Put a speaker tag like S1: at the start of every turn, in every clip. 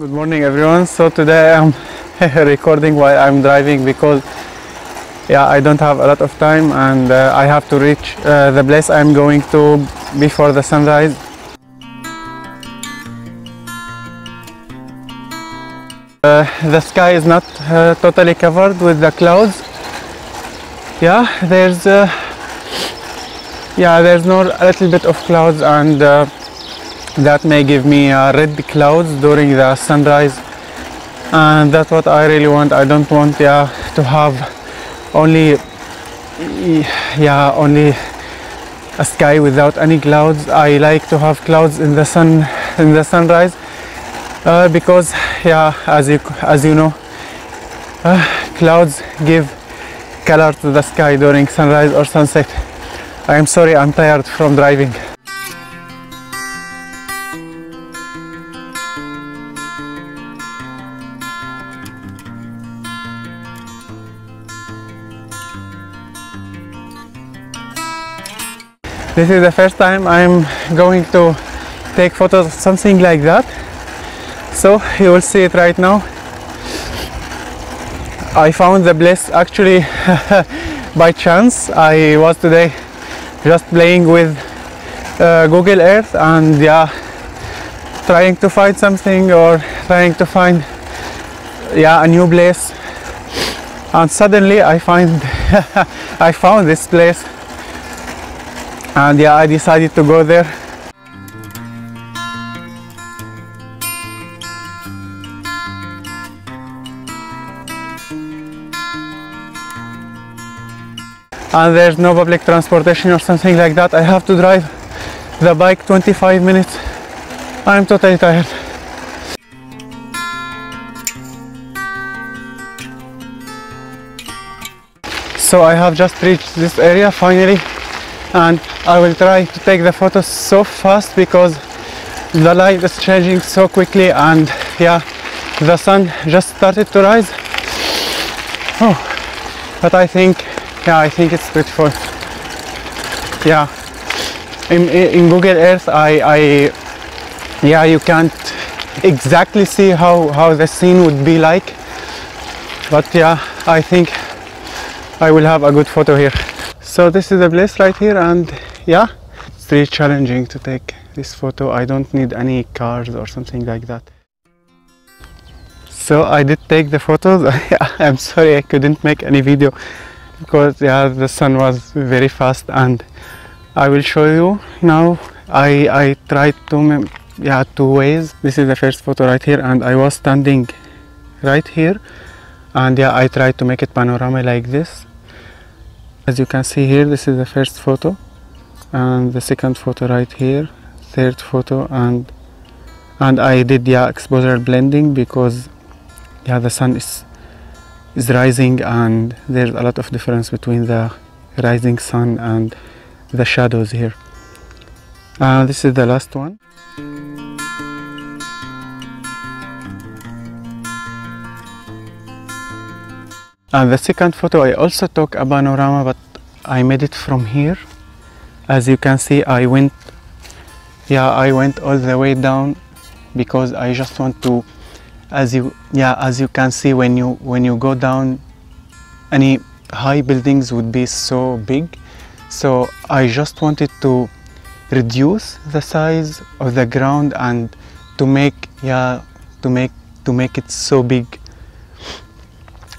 S1: Good morning everyone. So today I'm recording while I'm driving because yeah I don't have a lot of time and uh, I have to reach uh, the place I'm going to before the sunrise. Uh, the sky is not uh, totally covered with the clouds. Yeah, there's uh, yeah there's no a little bit of clouds and uh, that may give me uh, red clouds during the sunrise. And that's what I really want. I don't want yeah to have only yeah only a sky without any clouds. I like to have clouds in the sun in the sunrise uh, because yeah as you as you know uh, clouds give color to the sky during sunrise or sunset. I am sorry I'm tired from driving This is the first time I'm going to take photos of something like that. So you will see it right now. I found the place actually by chance. I was today just playing with uh, Google Earth and yeah, trying to find something or trying to find yeah a new place. And suddenly I find I found this place and yeah I decided to go there. And there's no public transportation or something like that. I have to drive the bike 25 minutes. I'm totally tired. So I have just reached this area finally and I will try to take the photos so fast because the light is changing so quickly and yeah the sun just started to rise. Oh but I think yeah I think it's beautiful. Yeah. In, in Google Earth I, I yeah you can't exactly see how, how the scene would be like. But yeah I think I will have a good photo here so this is the place right here and yeah it's really challenging to take this photo. I don't need any cars or something like that. So i did take the photos. I'm sorry i couldn't make any video because yeah the sun was very fast and i will show you now. I i tried to yeah two ways. This is the first photo right here and i was standing right here and yeah i tried to make it panorama like this as you can see here this is the first photo and the second photo right here third photo and and I did yeah exposure blending because yeah the sun is is rising and there's a lot of difference between the rising sun and the shadows here. Uh, this is the last one And the second photo I also took a panorama but I made it from here. As you can see I went yeah I went all the way down because I just want to as you yeah as you can see when you when you go down any high buildings would be so big so I just wanted to reduce the size of the ground and to make yeah to make to make it so big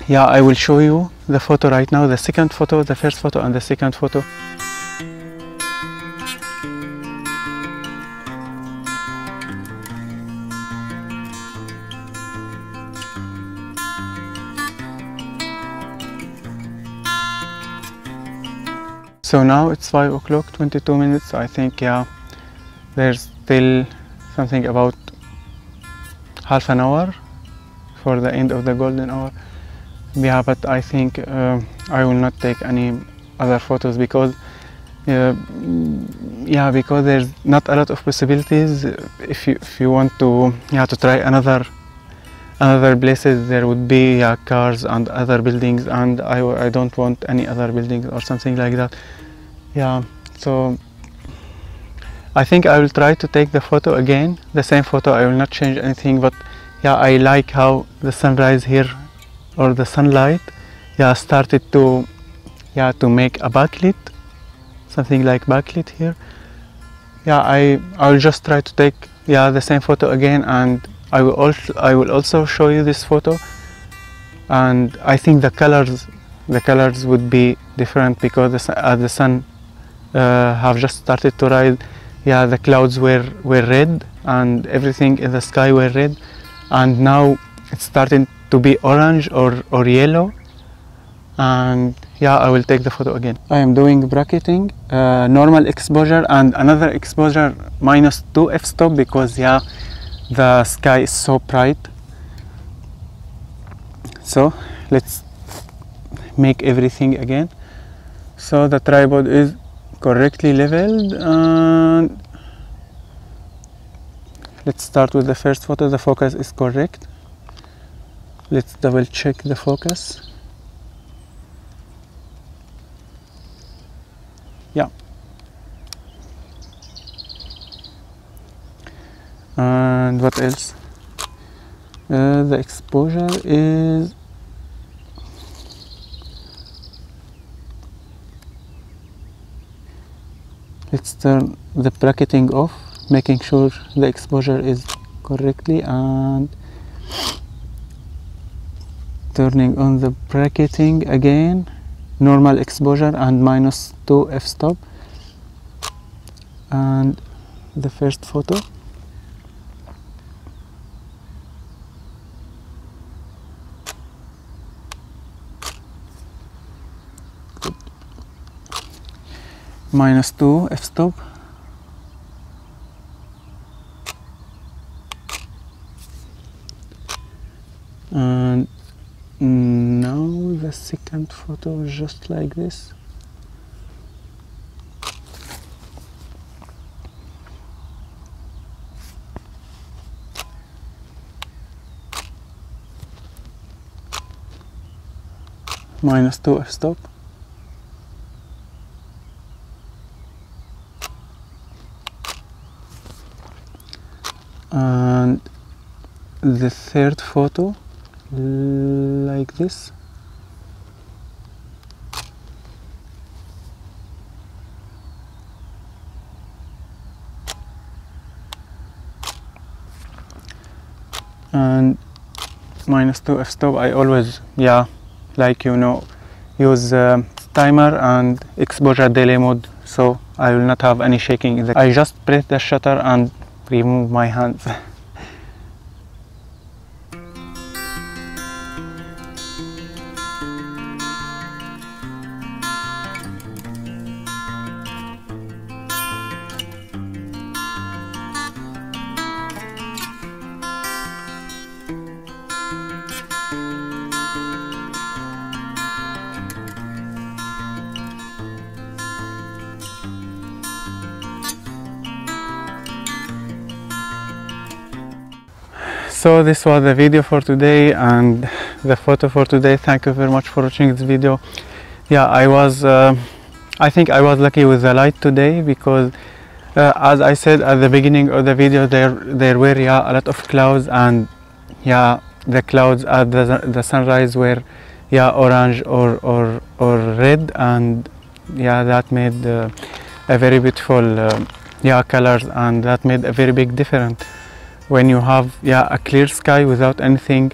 S1: yeah I will show you the photo right now the second photo the first photo and the second photo. So now it's 5 o'clock 22 minutes. I think yeah there's still something about half an hour for the end of the golden hour yeah but I think uh, I will not take any other photos because uh, yeah because there's not a lot of possibilities. If you if you want to yeah to try another another places there would be cars and other buildings and I, I don't want any other buildings or something like that. Yeah so I think I will try to take the photo again. The same photo I will not change anything but yeah I like how the sunrise here or the sunlight yeah started to yeah to make a backlit something like backlit here. Yeah I I'll just try to take yeah the same photo again and I will also I will also show you this photo. And I think the colors the colors would be different because the, uh, the sun uh, have just started to rise. Yeah the clouds were were red and everything in the sky were red. And now it's starting to be orange or or yellow. And yeah I will take the photo again. I am doing bracketing uh, normal exposure and another exposure minus 2 f-stop because yeah the sky is so bright. So let's make everything again. So the tripod is correctly leveled and let's start with the first photo. The focus is correct let's double check the focus. Yeah. And what else? Uh, the exposure is let's turn the bracketing off making sure the exposure is correctly and turning on the bracketing again. Normal exposure and minus 2 f-stop. And the first photo. Minus 2 f-stop and now the second photo just like this. Minus 2 f-stop and the third photo like this and minus 2 f-stop I always yeah like you know use uh, timer and exposure delay mode. So I will not have any shaking I just press the shutter and remove my hands so this was the video for today and the photo for today. Thank you very much for watching this video. Yeah i was uh, i think i was lucky with the light today because uh, as i said at the beginning of the video there there were yeah a lot of clouds and yeah the clouds at the, the sunrise were yeah orange or or or red and yeah that made uh, a very beautiful uh, yeah colors and that made a very big difference when you have yeah a clear sky without anything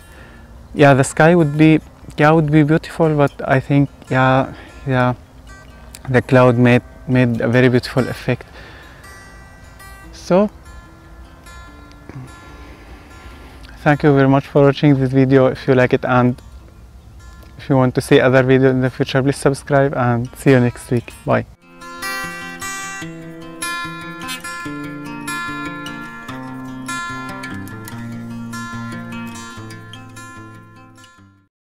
S1: yeah the sky would be yeah would be beautiful but i think yeah yeah the cloud made made a very beautiful effect. So thank you very much for watching this video. If you like it and if you want to see other videos in the future please subscribe and see you next week. Bye